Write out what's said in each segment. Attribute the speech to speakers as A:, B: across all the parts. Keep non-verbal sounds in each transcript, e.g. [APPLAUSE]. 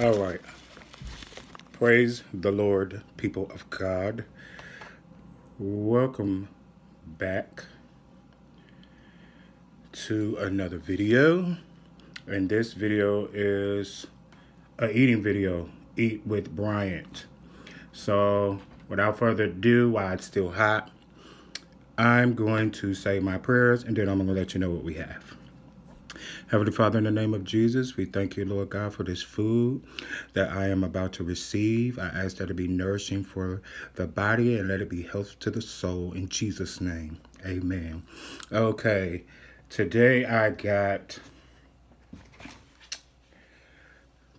A: All right. Praise the Lord, people of God. Welcome back to another video. And this video is a eating video, Eat with Bryant. So without further ado, while it's still hot, I'm going to say my prayers and then I'm going to let you know what we have. Heavenly Father, in the name of Jesus, we thank you, Lord God, for this food that I am about to receive. I ask that it be nourishing for the body and let it be health to the soul. In Jesus' name, amen. Okay, today I got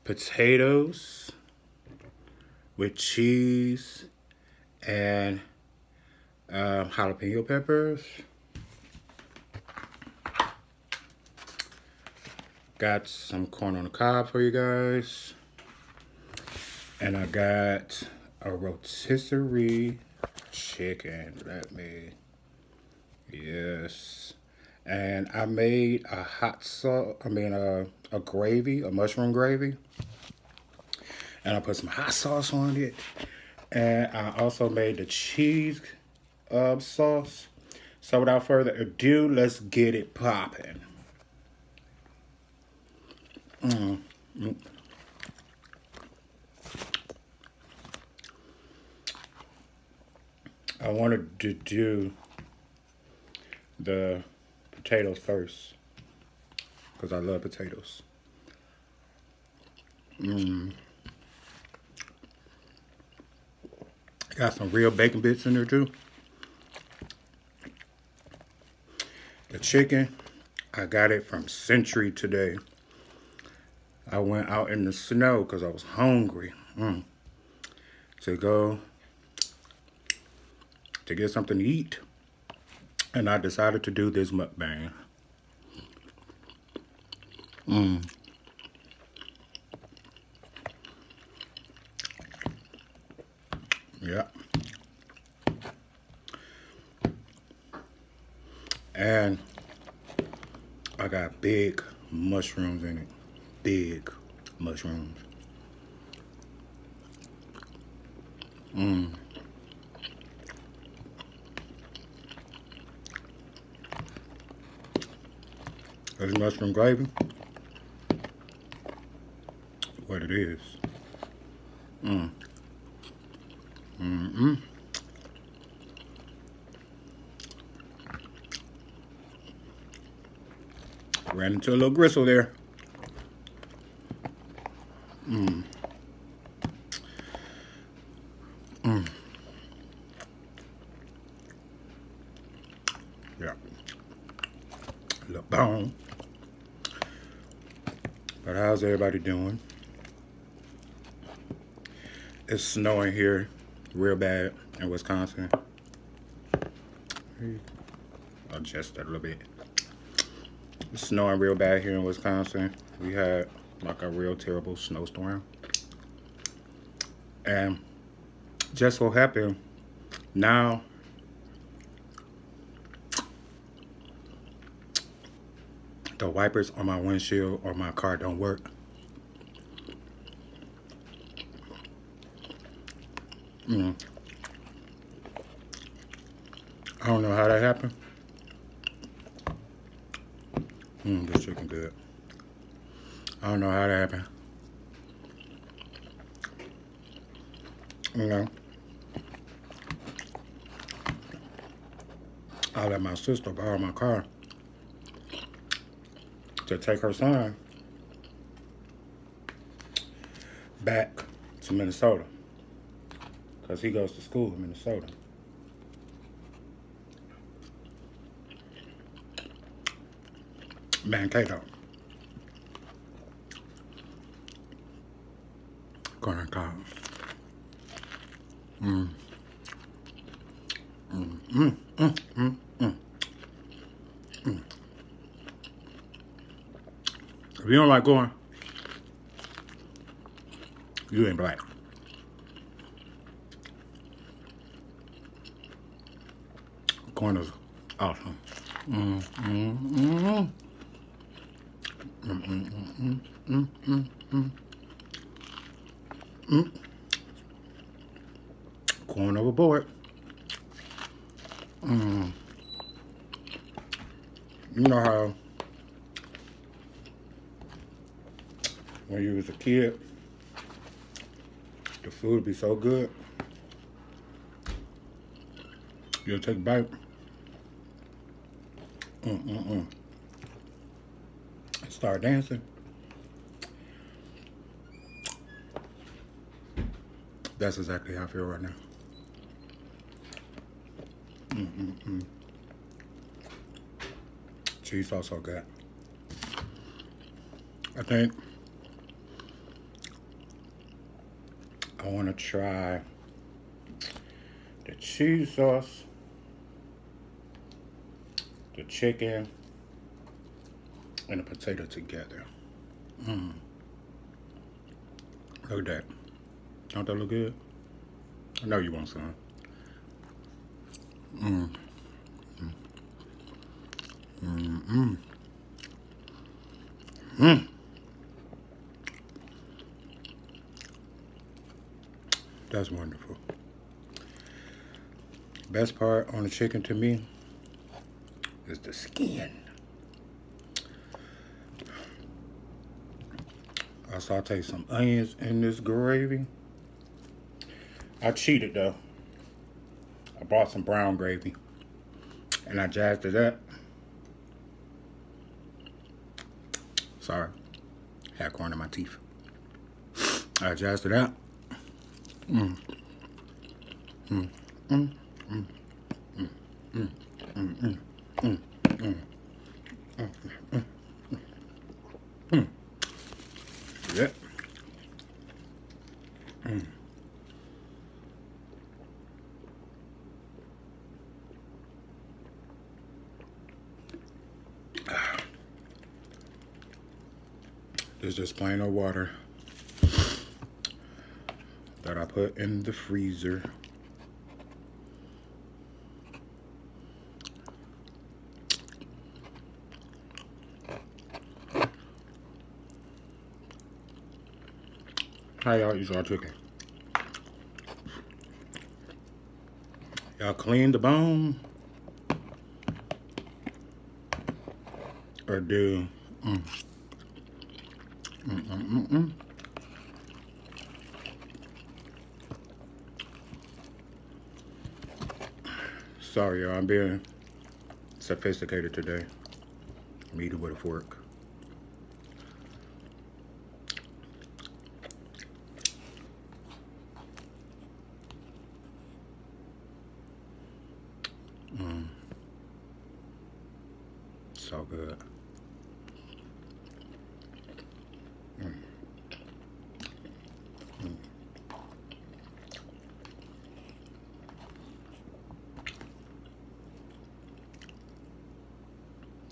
A: potatoes with cheese and um, jalapeno peppers. Got some corn on the cob for you guys. And I got a rotisserie chicken. Let me, yes. And I made a hot sauce, I mean a, a gravy, a mushroom gravy. And I put some hot sauce on it. And I also made the cheese uh, sauce. So without further ado, let's get it popping. Mm. I wanted to do the potatoes first because I love potatoes. Mmm. Got some real bacon bits in there too. The chicken, I got it from Sentry today. I went out in the snow because I was hungry mm, to go to get something to eat. And I decided to do this mukbang. Mmm. Yeah. And I got big mushrooms in it big mushrooms. Mmm. This mushroom gravy. What it is. Mmm. Mm-mm. Ran into a little gristle there. Mm. Mm. Yeah. Little bone. But how's everybody doing? It's snowing here real bad in Wisconsin. Oh, Adjust that a little bit. It's snowing real bad here in Wisconsin. We had like a real terrible snowstorm. And just so happened, now the wipers on my windshield or my car don't work. Mm. I don't know how that happened. Mmm, this chicken good. I don't know how that happened. You know. I let my sister borrow my car to take her son back to Minnesota because he goes to school in Minnesota. Mankato. Gonna go. Mm. Mm, mm, mm, mm, mm. you don't like going, you ain't black. Corn is awesome. Mm, mm, Corn overboard. Mm. You know how when you was a kid, the food would be so good. You'll take a bite. Mm-mm-mm. Start dancing. That's exactly how I feel right now. Mm-mm-mm. Cheese sauce so good. I think I want to try the cheese sauce, the chicken, and the potato together. Mm. Look at that. Don't that look good? I know you want some. Mmm. Mmm. Mmm. Mmm. That's wonderful. Best part on the chicken to me is the skin. I saute some onions in this gravy. I cheated though. I bought some brown gravy and I jazzed it up. Sorry, had corn in my teeth. I jazzed it up. Mm. Mm. Mm. Mm. Mm. Mm. Mm. Mm. Mm. Mm. Mm. Mm. Yeah. Mm. This is just plain old water put in the freezer. How y'all eat y'all chicken? Y'all clean the bone? Or do... Mm. Mm -mm Sorry, y'all. I'm being sophisticated today. I'm eating with a fork. Mm. So good. Mm.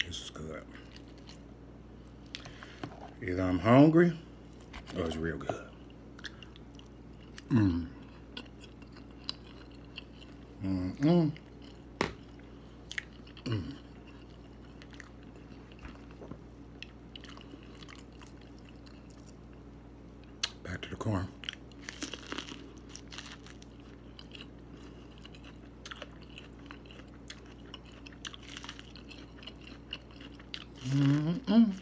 A: This is good. Either I'm hungry or it's real good. Mmm. Mm-mm. Mm. Back to the corn. Mm-mm.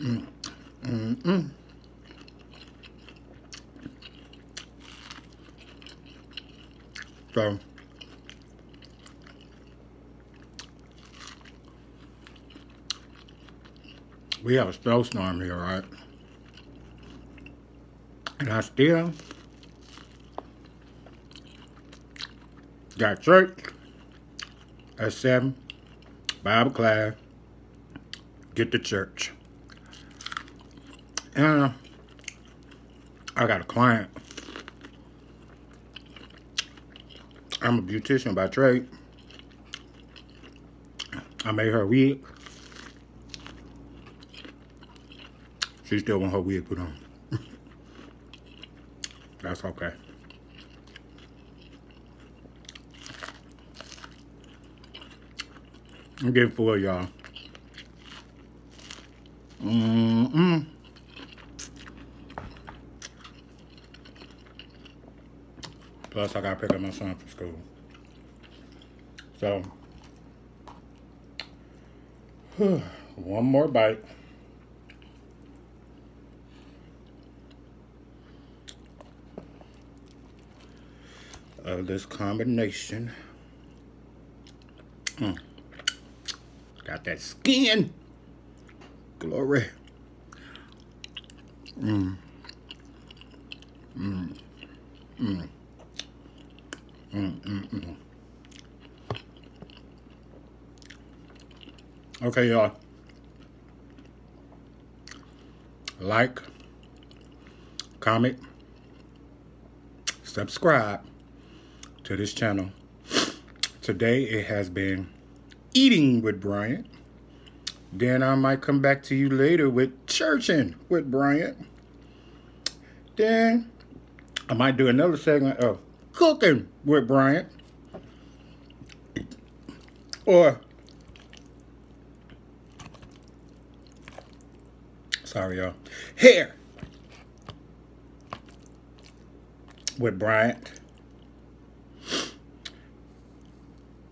A: Mm. Mm-mm. So, we have a snowstorm here, right? And I still got church at 7, Bible class, get to church. And I got a client. I'm a beautician by trade. I made her wig. She still want her wig put on. [LAUGHS] That's okay. I'm getting full, y'all. Mm-mm. Plus, I gotta pick up my son school. So, [SIGHS] one more bite. Of this combination. Mm. Got that skin. Glory. Mmm. Mmm. Mmm. Mmm. Mmm. Mm. Okay, y'all. Like, comment, subscribe to this channel. Today it has been eating with Bryant. Then I might come back to you later with churching with Bryant. Then I might do another segment of cooking with Bryant. Or, sorry y'all, hair with Bryant.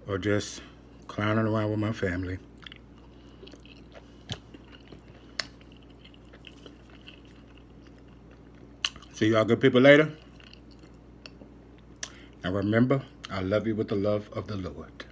A: Or just clowning around with my family. See y'all good people later. And remember, I love you with the love of the Lord.